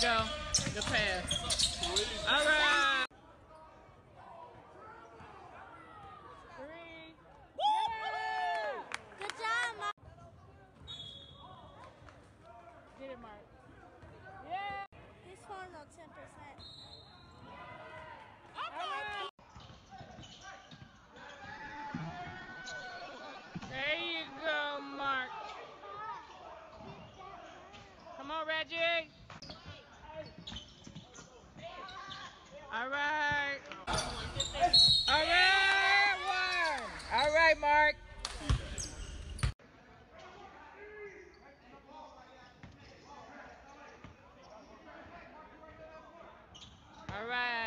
go. The pass. All right. Three. Yeah. Good job, Mark. Get it, Mark. Yeah. He's holding on 10%. Right. There you go, Mark. Come on, Reggie. Right, Mark. All right.